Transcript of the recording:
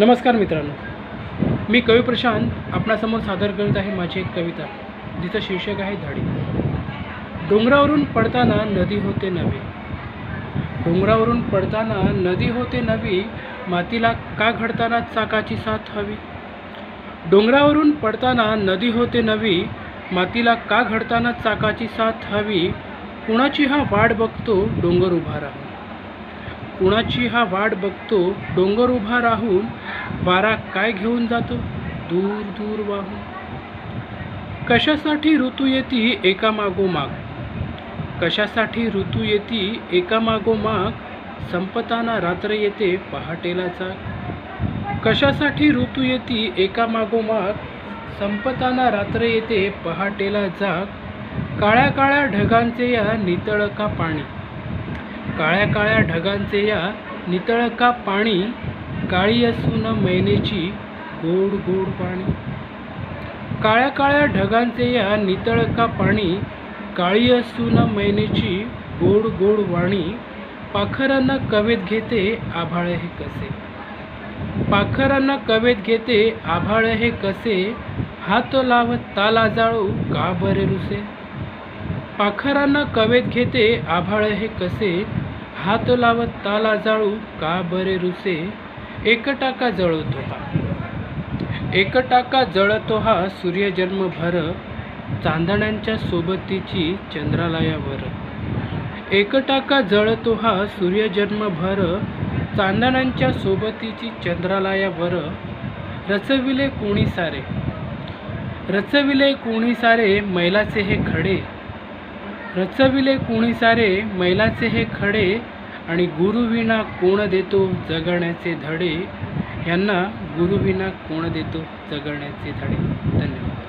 नमस्कार मित्रांनो. मी कवी प्रशांत आपणासमोर सादर करत आहे माझी एक कविता जिचं शीर्षक आहे धाडी. डोंगरावरून पडताना नदी होते नवी. डोंगरावरून पडताना नदी होते नवी मातीला का घडताना चाकाची साथ हवी? डोंगरावरून पडताना नदी होते नवी मातीला का घडताना चाकाची साथ हवी? कुणाची हा वाट बघतो डोंगर उभा राहून? कुणाची हा वाट बघतो? डोंगर उभा राहून वारा काय घेऊन जातो? दूर दूर वाहून. कशासाठी ऋतू येती एका मागोमाग कशासाठी ऋतू येती एकामागोमाग संपताना रात्र येते पहाटेला जाग. कशासाठी ऋतू येती एका मागोमाग संपताना रात्र येते पहाटेला जाग. काळ्या काळ्या ढगांचे या नितळका पाणी. काळ्या काळ्या ढगांचे या नितळ का पाणी काळी असून मैनेची गोड गोड पाणी. काळ्या काळ्या ढगांचे या नितळ का पाणी काळी असून मैनेची गोड गोड वाणी. पाखरांना कवेत घेते आभाळ हे कसे? पाखरांना कवेत घेते आभाळ हे कसे? हात लावत ताला जाळू का बरे रुसे? पाखरांना कवेत घेते आभाळ हे कसे? हात लावत ताला जाळू का बरे रुसे? एक टाका जळतो हा. एक टाका जळतो हा सूर्यजन्मभर चांदण्यांच्या सोबतीची चंद्रालयावर. एक टाका जळतो हा सूर्यजन्मभर चांदण्यांच्या सोबतीची चंद्रालयावर. रचविले कोणी सारे? रचविले कोणी सारे? मैलाचे हे खडे? रचविले कोणी सारे मैलाचे हे खडे आणि गुरुविना कोण देतो जगण्याचे धडे? यांना गुरुविना कोण देतो जगण्याचे धडे? धन्यवाद.